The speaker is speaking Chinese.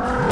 了。